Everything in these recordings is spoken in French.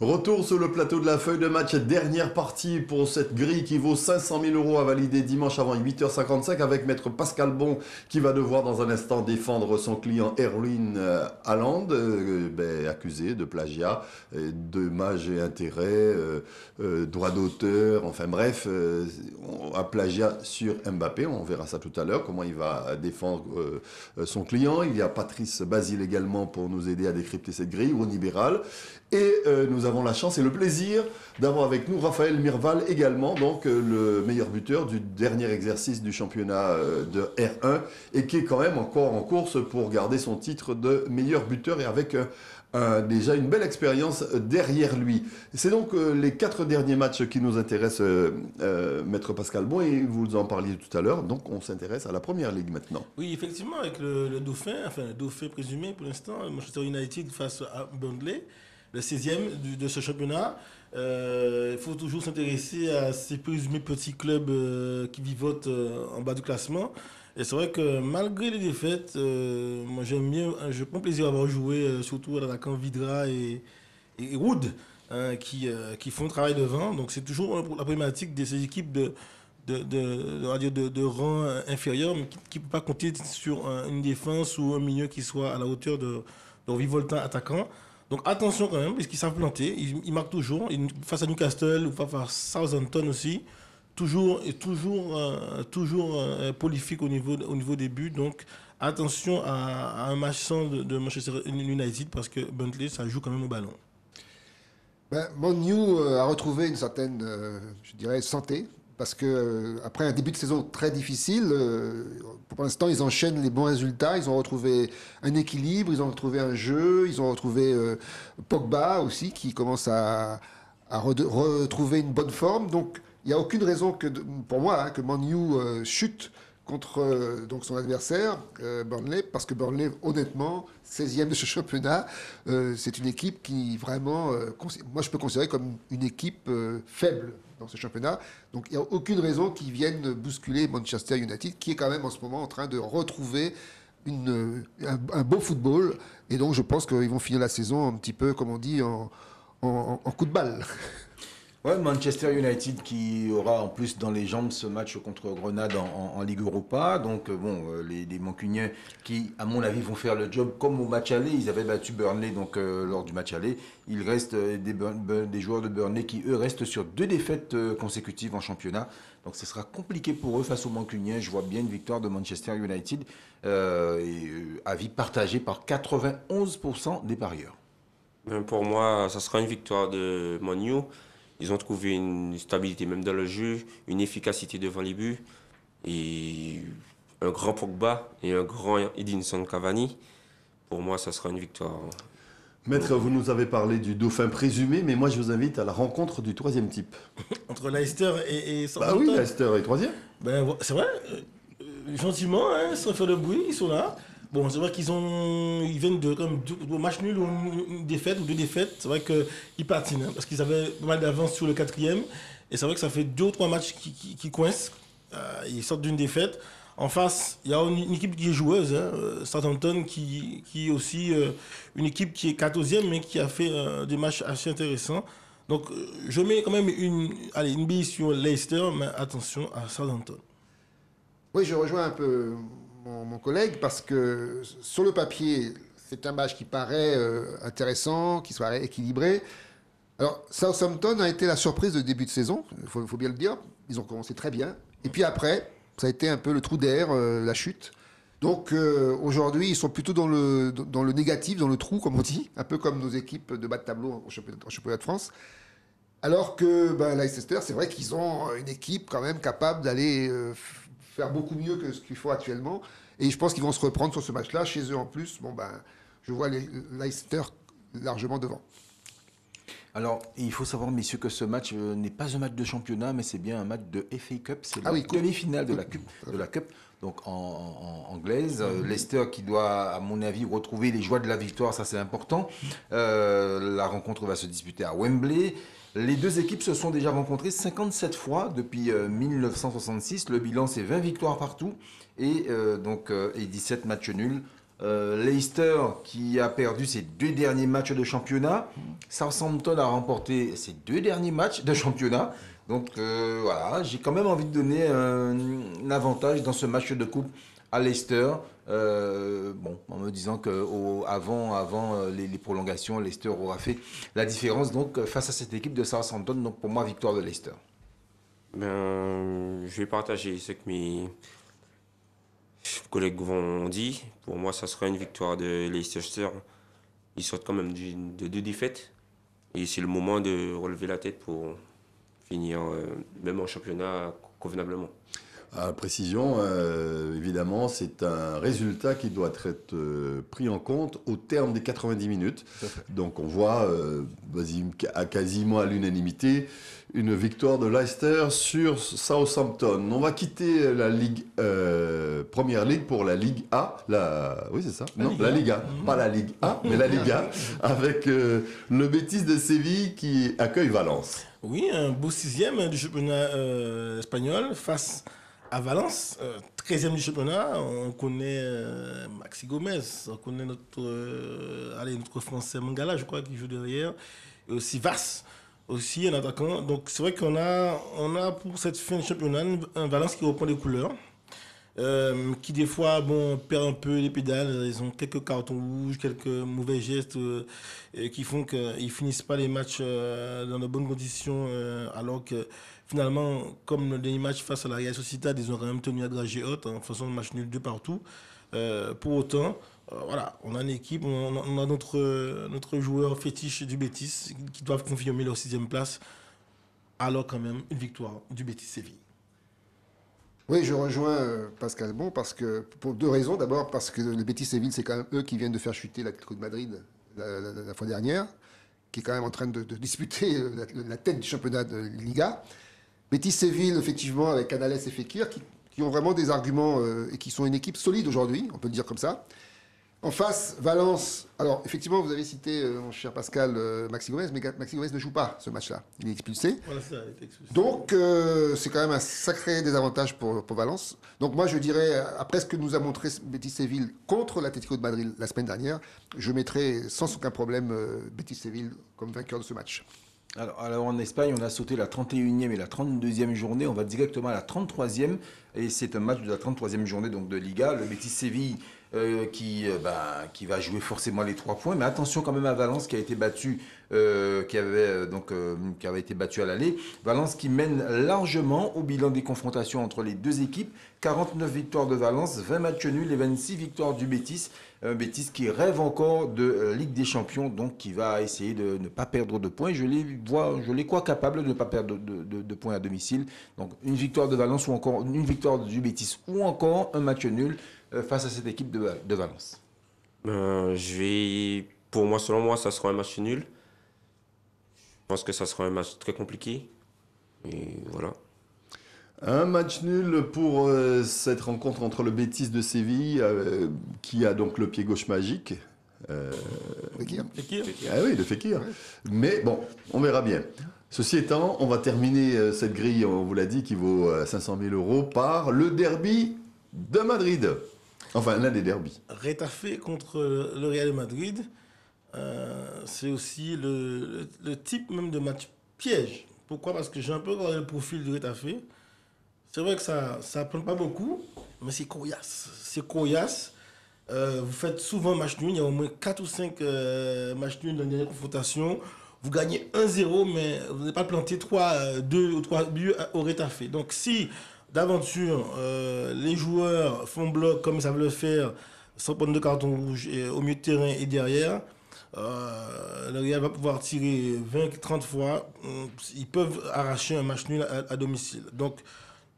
Retour sur le plateau de la feuille de match, dernière partie pour cette grille qui vaut 500 000 euros à valider dimanche avant 8h55 avec maître Pascal Bon qui va devoir dans un instant défendre son client Erwin euh, Haaland, euh, ben, accusé de plagiat, euh, de mage et intérêt, euh, euh, droit d'auteur, enfin bref, euh, un plagiat sur Mbappé, on verra ça tout à l'heure, comment il va défendre euh, son client. Il y a Patrice Basile également pour nous aider à décrypter cette grille, au libéral. Et euh, nous avons la chance et le plaisir d'avoir avec nous Raphaël Mirval également, donc euh, le meilleur buteur du dernier exercice du championnat euh, de R1 et qui est quand même encore en course pour garder son titre de meilleur buteur et avec euh, déjà une belle expérience derrière lui. C'est donc les quatre derniers matchs qui nous intéressent, Maître Pascal Bon, et vous en parliez tout à l'heure, donc on s'intéresse à la première ligue maintenant. Oui, effectivement, avec le, le Dauphin, enfin le Dauphin présumé pour l'instant, Manchester United face à Burnley, le 16e du- de ce championnat. Euh, il faut toujours s'intéresser à ces présumés petits clubs euh, qui vivotent euh, en bas du classement. Et c'est vrai que malgré les défaites, moi j'aime bien, je prends plaisir à avoir joué, surtout à l'attaquant Vidra et, Wood, hein, qui, qui font le travail devant. Donc c'est toujours la problématique de ces équipes de, de, de, de, de rang inférieur, mais qui ne peut pas compter sur un- une défense ou un milieu qui soit à la hauteur de, de vivoltant attaquant. Donc attention quand même, parce qu'ils savent planter. Ils, toujours. Face à Newcastle ou face à Southampton aussi. Toujours, et toujours, euh, toujours euh, prolifique au niveau, au niveau des buts. Donc attention à, un match sans de, Manchester United parce que Bentley, ça joue quand même au ballon. Ben, Manu euh, a retrouvé une certaine, je dirais, santé. Parce que euh, après un début de saison très difficile, euh, pour l'instant ils enchaînent les bons résultats. Ils ont retrouvé un équilibre, ils ont retrouvé un jeu, ils ont retrouvé euh, Pogba aussi qui commence à, à re- retrouver une bonne forme. Donc il n'y a aucune raison que, pour moi hein, que Manu chute contre son adversaire, Burnley, parce que Burnley, honnêtement, 16e de ce championnat, c'est une équipe qui vraiment, moi je peux considérer comme une équipe faible dans ce championnat. Donc il n'y a aucune raison qu'ils viennent bousculer Manchester United, qui est quand même en ce moment en train de retrouver un, beau football. Et donc je pense qu'ils vont finir la saison un petit peu, comme on dit, en coup de balle. Ouais, Manchester United qui aura en plus dans les jambes ce match contre Grenade en, Ligue Europa. Donc, euh, bon, euh, les, Mancuniens qui, à mon avis, vont faire le job comme au match aller. Ils avaient battu Burnley donc, euh, lors du match aller. Il reste des, joueurs de Burnley qui, eux, restent sur deux défaites consécutives en championnat. Donc, ce sera compliqué pour eux face aux Mancuniens. Je vois bien une victoire de Manchester United. et avis partagé par 91% des parieurs. Pour moi, ça sera une victoire de Manu. Ils ont trouvé une stabilité même dans le jeu, une efficacité devant les buts et un grand Pogba et un grand Edinson Cavani. Pour moi, ça sera une victoire. Maître, vous nous avez parlé du dauphin présumé, mais moi je vous invite à la rencontre du troisième type. Entre Leicester et, et Bah oui, Southampton. Leicester est troisième. Ben, c'est vrai, euh, gentiment, hein, sans faire de bruit, ils sont là. Bon, c'est vrai qu'ils ont, ils viennent de comme deux, matchs nuls ou une, défaite ou deux défaites. C'est vrai qu'ils patinent hein, parce qu'ils avaient pas mal d'avance sur le quatrième. Et c'est vrai que ça fait deux ou trois matchs qui, qui, coincent. Euh, ils sortent d'une défaite. En face, il y a une, équipe qui est joueuse, hein, euh, Southampton, qui, qui est aussi euh, une équipe qui est 14e, mais qui a fait des matchs assez intéressants. Donc, je mets quand même une, une bille sur Leicester, mais attention à Southampton. Oui, je rejoins un peu mon, collègue parce que sur le papier, c'est un match qui paraît euh, intéressant, qui soit équilibré. Alors, Southampton a été la surprise de début de saison, il faut, bien le dire. Ils ont commencé très bien. Et puis après, ça a été un peu le trou d'air, euh, la chute. Donc euh, aujourd'hui, ils sont plutôt dans le, dans le négatif, dans le trou, comme on dit, un peu comme nos équipes de bas de tableau au championnat, de France. Alors que ben, Leicester, c'est vrai qu'ils ont une équipe quand même capable d'aller faire beaucoup mieux que ce qu'il faut actuellement. Et je pense qu'ils vont se reprendre sur ce match-là. Chez eux en plus, bon ben, je vois les Leicester largement devant. Alors, il faut savoir, messieurs, que ce match euh, n'est pas un match de championnat, mais c'est bien un match de FA Cup. C'est Ah la oui, demi-finale de la Coupe. Cup, de la Cup donc en, en- en anglaise. Euh, Leicester qui doit, à mon avis, retrouver les joies de la victoire, ça c'est important. Euh, la rencontre va se disputer à Wembley. Les deux équipes se sont déjà rencontrées 57 fois depuis euh, 1966. Le bilan, c'est 20 victoires partout et, donc, et 17 matchs nuls. Euh, Leicester qui a perdu ses deux derniers matchs de championnat. Southampton a remporté ses deux derniers matchs de championnat. Donc euh, voilà, j'ai quand même envie de donner un, avantage dans ce match de coupe à Leicester. Euh, bon, en me disant que au- avant, avant les, prolongations, Leicester aura fait la différence donc face à cette équipe de Southampton. Donc pour moi, victoire de Leicester. Ben, je vais partager ce que mes collègues vont dit. Pour moi, ça sera une victoire de Leicester. Ils sortent quand même de deux défaites. Et c'est le moment de relever la tête pour finir, euh, même en championnat, convenablement. À précision, euh, évidemment, c'est un résultat qui doit être euh, pris en compte au terme des 90 minutes. Donc on voit, euh, à quasiment à l'unanimité, une victoire de Leicester sur Southampton. On va quitter la Ligue Première Ligue pour la Ligue A. La, oui, c'est ça? La non, Ligue la. Ligue A, pas la Ligue A, mais la Ligue A, avec le Betis de Séville qui accueille Valence. Oui, un beau sixième du championnat espagnol face à Valence, euh, 13e du championnat. On connaît euh, Maxi Gomez, on connaît notre, euh, allez, notre français Mangala, je crois, qui joue derrière, et aussi Vas, aussi un attaquant. Donc c'est vrai qu'on a, on a pour cette fin de championnat un Valence qui reprend des couleurs. euh, qui des fois bon, perd un peu les pédales, ils ont quelques cartons rouges, quelques mauvais gestes euh, qui font qu'ils finissent pas les matchs euh, dans de bonnes conditions, euh, alors que finalement, comme le dernier match face à la Real Sociedad, ils ont quand même tenu à dragée haute en faisant le match nul de partout. Euh, pour autant, euh, voilà, on a une équipe, on a, notre, euh, notre joueur fétiche du Betis qui doivent confirmer leur sixième place, alors quand même une victoire du Betis Séville. Oui, je rejoins Pascal Bon parce que pour deux raisons. D'abord parce que le Betis Séville, c'est quand même eux qui viennent de faire chuter l'Atlético de Madrid la, la- fois dernière, qui est quand même en train de, disputer la tête du championnat de Liga. Betis Séville, effectivement, avec Canales et Fekir, qui, qui ont vraiment des arguments euh, et qui sont une équipe solide aujourd'hui, on peut le dire comme ça. En face, Valence. Alors, effectivement, vous avez cité, euh, mon cher Pascal, euh, Maxi Gomez, mais Maxi Gomez ne joue pas ce match-là. Il est expulsé. Voilà, ça, l'excuse. Donc, euh, c'est quand même un sacré désavantage pour, pour Valence. Donc, moi, je dirais, après ce que nous a montré Betis Séville contre l'Atlético de Madrid la semaine dernière, je mettrai sans aucun problème Betis Séville comme vainqueur de ce match. Alors, alors, en Espagne, on a sauté la 31e et la 32e journée. On va directement à la 33e. Et c'est un match de la 33e journée donc de Liga. Le Betis Séville euh, qui, euh, bah, qui va jouer forcément les trois points. Mais attention quand même à Valence qui a été battu, euh, qui, avait, été battu à l'aller. Valence qui mène largement au bilan des confrontations entre les deux équipes. 49 victoires de Valence, 20 matchs nuls et 26 victoires du Betis. Un Betis qui rêve encore de euh, Ligue des Champions, donc qui va essayer de ne pas perdre de points. Je les vois, je les crois capables de ne pas perdre de, points à domicile. Donc une victoire de Valence ou encore une victoire du Betis ou encore un match nul euh, face à cette équipe de, de Valence. Ben, je vais, pour moi, selon moi, ça sera un match nul. Je pense que ça sera un match très compliqué. Et voilà. Un match nul pour euh, cette rencontre entre le Betis de Séville, euh, qui a donc le pied gauche magique. Euh, Fekir. Qui ah oui, de Fekir. Mais bon, on verra bien. Ceci étant, on va terminer cette grille, on vous l'a dit, qui vaut euh, 500 000 euros par le derby de Madrid. Enfin, l'un des derbys. Rétafé contre le Real de Madrid, euh, c'est aussi le, le- le type même de match piège. Pourquoi? Parce que j'ai un peu regardé le profil du Rétafé. C'est vrai que ça ne prend pas beaucoup, mais c'est coriace. C'est coriace. Euh, vous faites souvent match nul, il y a au moins 4 ou 5 euh, matchs nuls dans les confrontations. Vous gagnez 1-0, mais vous n'avez pas planté 3, 2 ou 3 buts au Rétafé. Donc si d'aventure euh, les joueurs font bloc comme ils savent le faire, sans prendre de carton rouge au milieu de terrain et derrière, euh, le Real va pouvoir tirer 20-30 fois. Ils peuvent arracher un match nul à, à domicile. Donc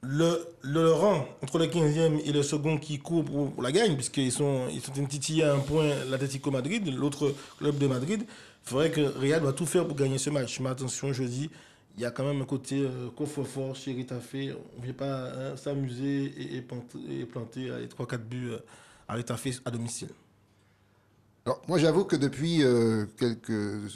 le, le rang entre le 15e et le second qui court pour, la gagne, puisqu'ils sont, ils sont titillés à un point l'Atlético Madrid, l'autre club de Madrid, il faudrait que Real doit tout faire pour gagner ce match. Mais attention, je dis, il y a quand même un côté euh, coffre-fort chez Retafe. On ne vient pas hein, s'amuser et, et planter, et planter euh, les 3-4 buts euh, à Retafe à domicile. Alors, moi, j'avoue que depuis euh, quelques,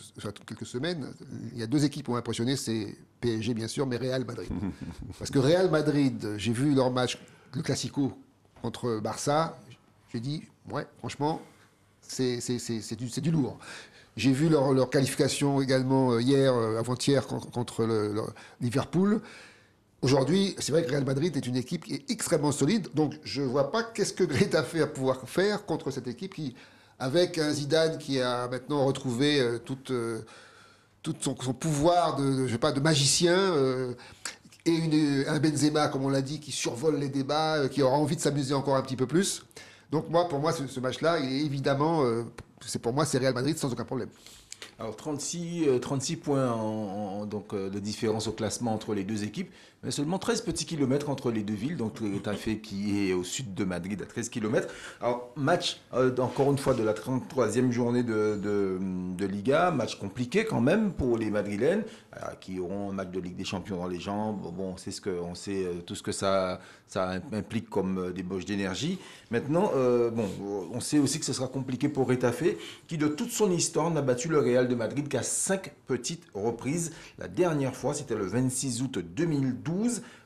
quelques semaines, il y a deux équipes qui ont impressionné, c'est PSG bien sûr, mais Real Madrid. Parce que Real Madrid, j'ai vu leur match, le Classico contre Barça, j'ai dit, ouais, franchement, c'est du, du lourd. J'ai vu leur, leur qualification également euh, hier, euh, avant-hier, con- contre le- le- Liverpool. Aujourd'hui, c'est vrai que Real Madrid est une équipe qui est extrêmement solide, donc je ne vois pas qu'est-ce que Getafe va pouvoir faire contre cette équipe qui, avec un Zidane qui a maintenant retrouvé euh, toute, tout son, pouvoir de, de- je sais pas, de magicien, euh, et une- un Benzema, comme on l'a dit, qui survole les débats, euh, qui aura envie de s'amuser encore un petit peu plus. Donc moi, pour moi, ce, match-là, évidemment, euh, c'est pour moi, c'est Real Madrid sans aucun problème. Alors 36, euh, 36 points en, donc, de différence au classement entre les deux équipes, mais seulement 13 petits kilomètres entre les deux villes, donc Getafe qui est au sud de Madrid à 13 kilomètres. Alors match euh, encore une fois de la 33e journée de, de, Liga, match compliqué quand même pour les Madrilènes euh, qui auront un match de Ligue des Champions dans les jambes. Bon, on sait, ce que, on sait euh, tout ce que ça, ça implique comme débauche d'énergie. Maintenant, bon, on sait aussi que ce sera compliqué pour Getafe qui de toute son histoire n'a battu le Real de Madrid qu'à cinq petites reprises. La dernière fois, c'était le 26 août 2012.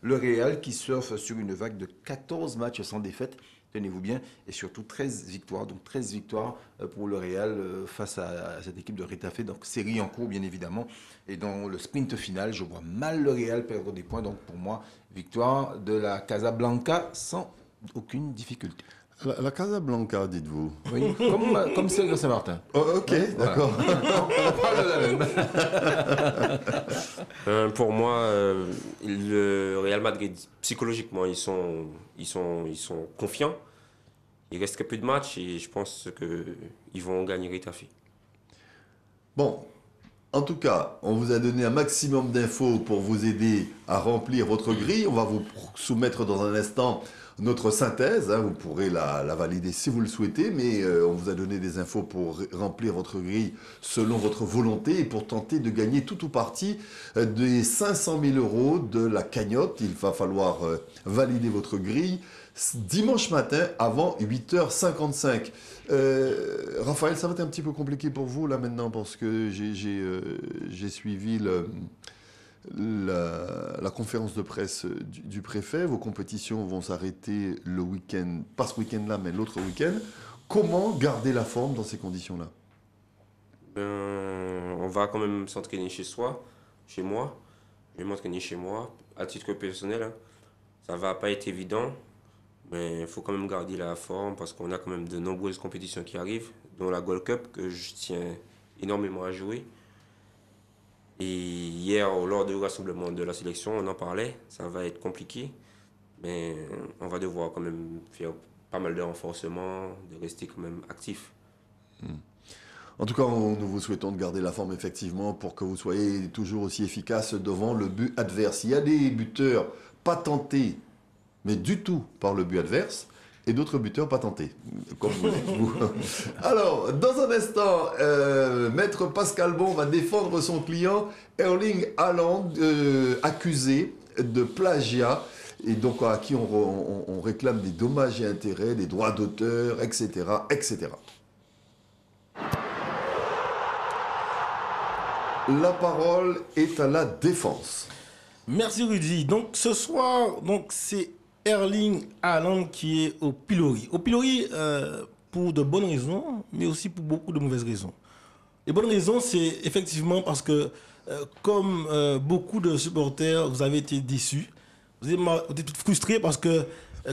Le Real qui surfe sur une vague de 14 matchs sans défaite. Tenez-vous bien, et surtout 13 victoires, donc 13 victoires euh, pour le Real euh, face à, cette équipe de Retafe, donc série en cours bien évidemment. Et dans le sprint final, je vois mal le Real perdre des points, donc pour moi, victoire de la Casablanca sans aucune difficulté. La, la Casablanca, dites-vous. Oui, comme, comme Sergio Saint-Martin. Oh, ok, d'accord. On parle de la même. Euh, pour moi, euh, le Real Madrid, psychologiquement, ils sont, ils sont, ils sont confiants. Il reste que peu de matchs et je pense qu'ils vont gagner Retafe. Bon, en tout cas, on vous a donné un maximum d'infos pour vous aider à remplir votre grille. On va vous soumettre dans un instant notre synthèse. hein. Vous pourrez la, valider si vous le souhaitez, mais euh, on vous a donné des infos pour remplir votre grille selon votre volonté et pour tenter de gagner tout ou partie euh, des 500 000 euros de la cagnotte. Il va falloir euh, valider votre grille dimanche matin avant 8h55. Euh, Raphaël, ça va être un petit peu compliqué pour vous là maintenant parce que j'ai euh, suivi la, conférence de presse du, du préfet. Vos compétitions vont s'arrêter le week-end, pas ce week-end-là, mais l'autre week-end. Comment garder la forme dans ces conditions-là? Ben, on va quand même s'entraîner chez soi, chez moi. Je vais m'entraîner chez moi, à titre personnel. hein. Ça va pas être évident, mais il faut quand même garder la forme parce qu'on a quand même de nombreuses compétitions qui arrivent, dont la Gold Cup que je tiens énormément à jouer. Et hier, lors du rassemblement de la sélection, on en parlait. Ça va être compliqué, mais on va devoir quand même faire pas mal de renforcements, de rester quand même actif. En tout cas, nous vous souhaitons de garder la forme effectivement pour que vous soyez toujours aussi efficace devant le but adverse. Il y a des buteurs pas tentés, mais du tout par le but adverse, et d'autres buteurs pas tentés, comme vous. Alors, dans un instant, euh, Maître Pascal Bon va défendre son client Erling Haaland, euh, accusé de plagiat, et donc à qui on, re- on- on réclame des dommages et intérêts, des droits d'auteur, etc., etc. La parole est à la défense. Merci Rudy. Donc ce soir, donc c'est Erling Haaland qui est au pilori. Au pilori euh, pour de bonnes raisons, mais aussi pour beaucoup de mauvaises raisons. Les bonnes raisons, c'est effectivement parce que, euh, comme euh, beaucoup de supporters, vous avez été déçus. Vous êtes, êtes frustrés parce que,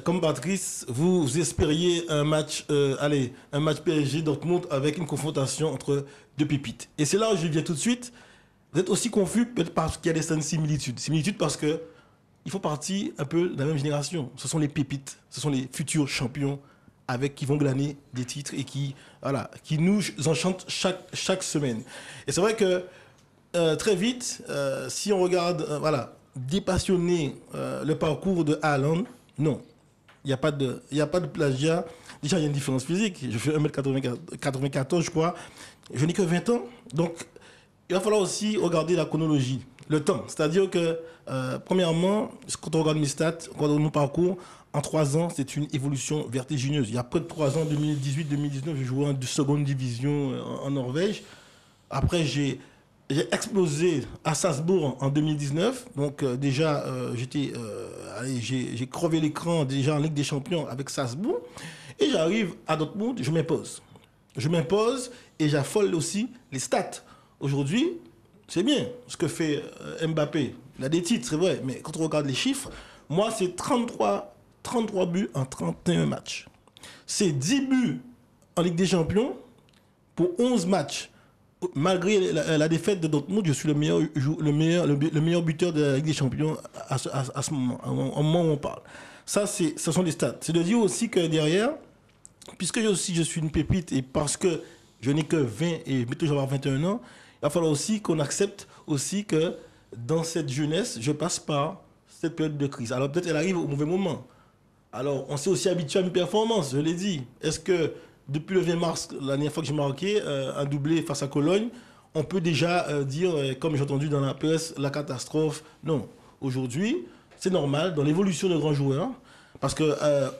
comme Patrice, vous, espériez un match, allez, un match PSG Dortmund avec une confrontation entre deux pépites. Et c'est là où je viens tout de suite. Vous êtes aussi confus peut-être parce qu'il y a des similitudes. Similitudes parce que il faut partir un peu de la même génération. Ce sont les pépites, ce sont les futurs champions avec qui vont glaner des titres et qui, voilà, qui nous enchantent chaque, chaque semaine. Et c'est vrai que euh, très vite, euh, si on regarde, euh, voilà, dépassionner euh, le parcours de Haaland, non, il n'y a, pas de- a pas de plagiat. Déjà, il y a une différence physique. Je fais 1m94, je crois. Je n'ai que 20 ans. Donc, il va falloir aussi regarder la chronologie, le temps. C'est-à-dire que, euh, premièrement, quand on regarde mes stats, quand on regarde mon parcours, en trois ans, c'est une évolution vertigineuse. Il y a près de trois ans, 2018-2019, j'ai joué en seconde division euh, en, Norvège. Après, j'ai explosé à Salzbourg en 2019. Donc, euh, déjà, j'ai crevé l'écran déjà en Ligue des Champions avec Salzbourg. Et j'arrive à Dortmund, je m'impose. Je m'impose et j'affole aussi les stats. Aujourd'hui, c'est bien ce que fait euh, Mbappé. Il a des titres, c'est vrai, mais quand on regarde les chiffres, moi, c'est 33, 33 buts en 31 matchs. C'est 10 buts en Ligue des Champions pour 11 matchs. Malgré la, défaite de Dortmund, je suis le meilleur, le meilleur, le, le meilleur buteur de la Ligue des Champions à ce, à- à ce moment, au moment où on parle. Ça, ce sont des stats. C'est de dire aussi que derrière, puisque je, aussi je suis une pépite et parce que je n'ai que 20 et bientôt avoir 21 ans, il va falloir aussi qu'on accepte aussi que dans cette jeunesse, je passe par cette période de crise. Alors peut-être elle arrive au mauvais moment. Alors on s'est aussi habitué à mes performances, je l'ai dit. Est-ce que depuis le 20 mars, la dernière fois que j'ai marqué euh, un doublé face à Cologne, on peut déjà euh, dire, euh, comme j'ai entendu dans la presse, la catastrophe? Non. Aujourd'hui, c'est normal, dans l'évolution de grands joueurs, parce que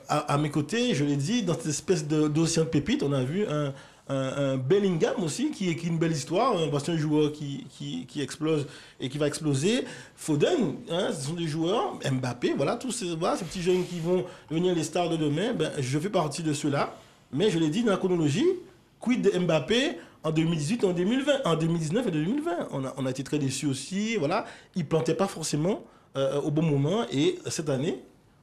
à, mes côtés, je l'ai dit, dans cette espèce de- d'océan de pépites, on a vu un, un- un Bellingham aussi qui écrit une belle histoire, hein, parce que c'est un joueur qui, qui, explose et qui va exploser. Foden, hein, ce sont des joueurs, Mbappé, voilà, tous ces, voilà, ces petits jeunes qui vont devenir les stars de demain, ben, je fais partie de ceux-là. Mais je l'ai dit dans la chronologie, quid de Mbappé en 2018 en 2020, en 2019 et 2020 on a, on a été très déçus aussi, voilà, il plantait pas forcément euh, au bon moment et cette année,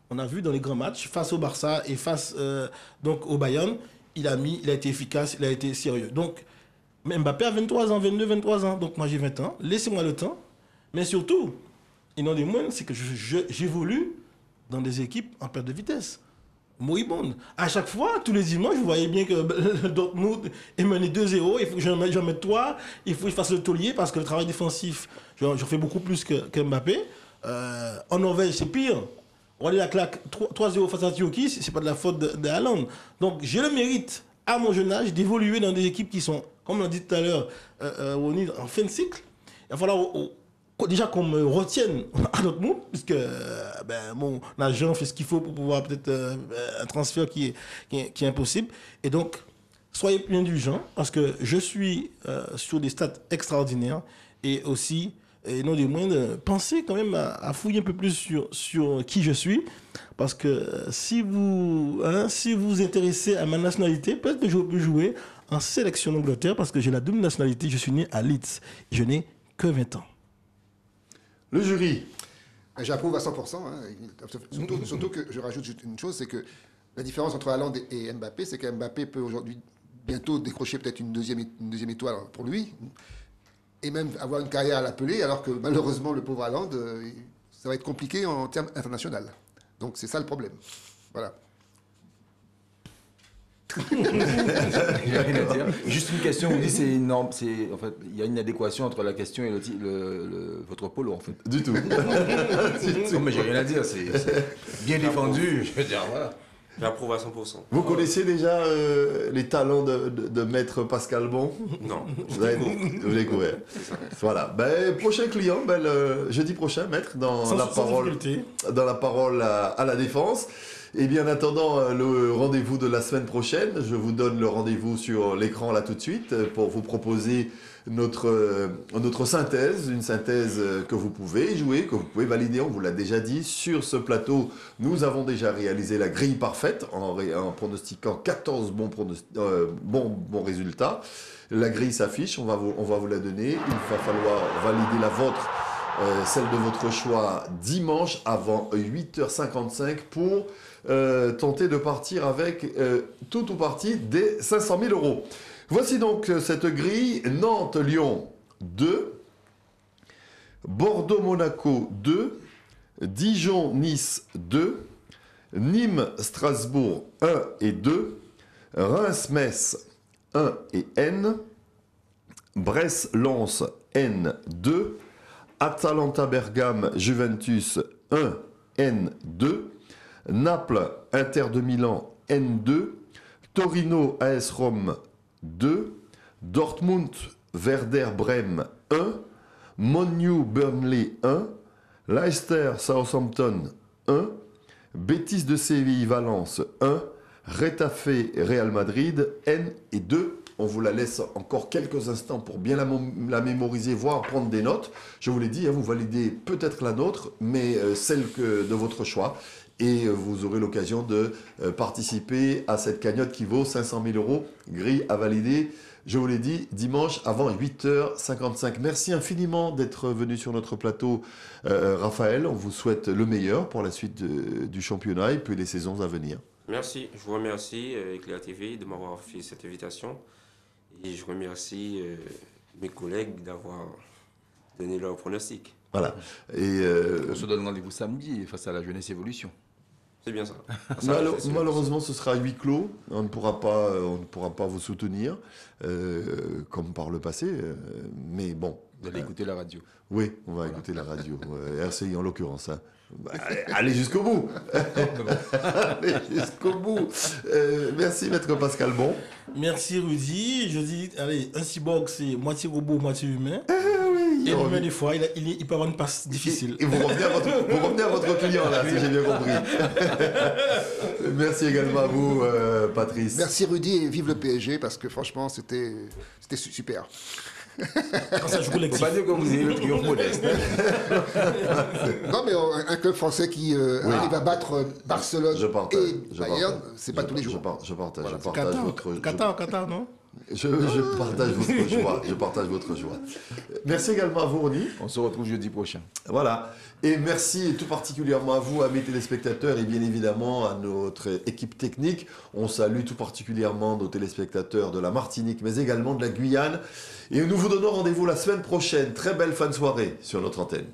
on a vu dans les grands matchs, face au Barça et face euh, donc au Bayern, il a mis, il a été efficace, il a été sérieux. Donc, Mbappé a 23 ans, 22, 23 ans. Donc moi j'ai 20 ans. Laissez-moi le temps. Mais surtout, et non des moindres, c'est que je- je- j'évolue dans des équipes en perte de vitesse. Moribonde. À chaque fois, tous les dimanches, vous voyez bien que Dortmund est mené 2-0. Il faut que j'en mette, mette 3. Il faut je fasse le taulier parce que le travail défensif, j'en fais beaucoup plus que, que Mbappé. Euh, en Norvège, c'est pire. Regardez la claque 3 3-0 face à Turquie, c'est pas de la faute de. Donc j'ai le mérite, à mon jeune âge, d'évoluer dans des équipes qui sont, comme on l'a dit tout à l'heure, euh, euh, en fin de cycle. Il va falloir oh, oh, déjà qu'on me retienne à Dortmund, puisque euh, ben, mon agent fait ce qu'il faut pour pouvoir peut-être euh, un transfert qui est, qui, est, qui est impossible. Et donc, soyez plus indulgents, parce que je suis euh, sur des stats extraordinaires et aussi et non des moindres, pensez quand même à, fouiller un peu plus sur, sur qui je suis. Parce que euh, si vous hein, si vous intéressez à ma nationalité, peut-être que je peux jouer en sélection d'Angleterre parce que j'ai la double nationalité. Je suis né à Leeds. Je n'ai que 20 ans. Le jury. Et J'approuve à 100%. hein. Surtout, que je rajoute une chose, c'est que la différence entre Haaland et Mbappé, c'est que Mbappé peut aujourd'hui bientôt décrocher peut-être une deuxième, une deuxième étoile pour lui, et même avoir une carrière à l'appeler, alors que malheureusement le pauvre Haaland, euh, ça va être compliqué en termes internationaux. Donc c'est ça le problème. Voilà. J'ai rien à dire. Juste une question, vous dites c'est énorme, c'est en fait il y a une adéquation entre la question et le, ti- le- le- votre polo en fait. Du tout. Non mais j'ai rien à dire, c'est c'est bien défendu. Je veux dire voilà. J'approuve à 100%. Vous connaissez déjà euh, les talents de, de- de maître Pascal Bon? Non. Vous avez vous découvert. Voilà. Ben, prochain client, ben, le jeudi prochain, maître, dans Sans, la sans parole. difficulté. dans la parole à, à la défense. Et bien en attendant euh, le rendez-vous de la semaine prochaine, je vous donne le rendez-vous sur l'écran là tout de suite euh, pour vous proposer notre, euh, notre synthèse, une synthèse euh, que vous pouvez jouer, que vous pouvez valider, on vous l'a déjà dit. Sur ce plateau, nous avons déjà réalisé la grille parfaite en, pronostiquant 14 bons, euh, bons, bons résultats. La grille s'affiche, on va, vous, on va vous la donner. Il va falloir valider la vôtre celle de votre choix dimanche avant 8h55 pour tenter de partir avec tout ou partie des 500 000 euros. Voici donc euh, cette grille. Nantes-Lyon 2, Bordeaux-Monaco 2, Dijon-Nice 2, Nîmes-Strasbourg 1 et 2, Reims-Metz 1 et N, Brest-Lens N2, Atalanta Bergame Juventus 1 N2, Naples Inter de Milan N2, Torino AS Rome 2, Dortmund Werder Brême 1, Monu Burnley 1, Leicester Southampton 1, Betis de Séville Valence 1, Retafe Real Madrid N et 2. On vous la laisse encore quelques instants pour bien la, mémoriser, voire prendre des notes. Je vous l'ai dit, hein, vous validez peut-être la nôtre, mais euh, celle de votre choix. Et vous aurez l'occasion de euh, participer à cette cagnotte qui vaut 500 000 euros, grille à valider. Je vous l'ai dit, dimanche avant 8h55. Merci infiniment d'être venu sur notre plateau, euh, Raphaël. On vous souhaite le meilleur pour la suite de- du championnat et puis les saisons à venir. Merci, je vous remercie, euh, Éclair TV, de m'avoir fait cette invitation. Et je remercie euh, mes collègues d'avoir donné leur pronostic. Voilà. Et euh, On se donne rendez-vous samedi face à la jeunesse évolution. C'est bien ça. Malheureusement, ce sera à huis clos. On ne pourra pas, euh, on ne pourra pas vous soutenir euh, comme par le passé. euh, mais bon, Vous allez écouter la radio. oui, on va écouter la radio. RCI en l'occurrence. hein. Bah, allez, allez jusqu'au bout. allez jusqu'au bout. Euh, merci, maître Pascal Bon. Merci Rudy. Je dis, allez, un cyborg, c'est moitié robot, moitié humain. Et revient. des fois, il, a- il, est- il peut avoir une passe difficile. Et vous revenez à votre, vous revenez à votre client, là, si j'ai bien compris. merci également à vous, euh, Patrice. Merci Rudy et vive le PSG parce que franchement c'était c'était su- super. Quand ça joue Faut collectif. pas dire que vous ayez le triomphe modeste. Non mais euh, un club français qui euh, Oui. arrive à battre euh, Barcelone Je partage. et Bayern, c'est pas Je- tous les jours. je partage, je partage Qatar, votre. Qatar, non? Je, je partage votre joie. Je partage votre joie. Merci également à vous, Ronnie. On se retrouve jeudi prochain. Voilà. Et merci tout particulièrement à vous, à mes téléspectateurs et bien évidemment à notre équipe technique. On salue tout particulièrement nos téléspectateurs de la Martinique, mais également de la Guyane. Et nous vous donnons rendez-vous la semaine prochaine. Très belle fin de soirée sur notre antenne.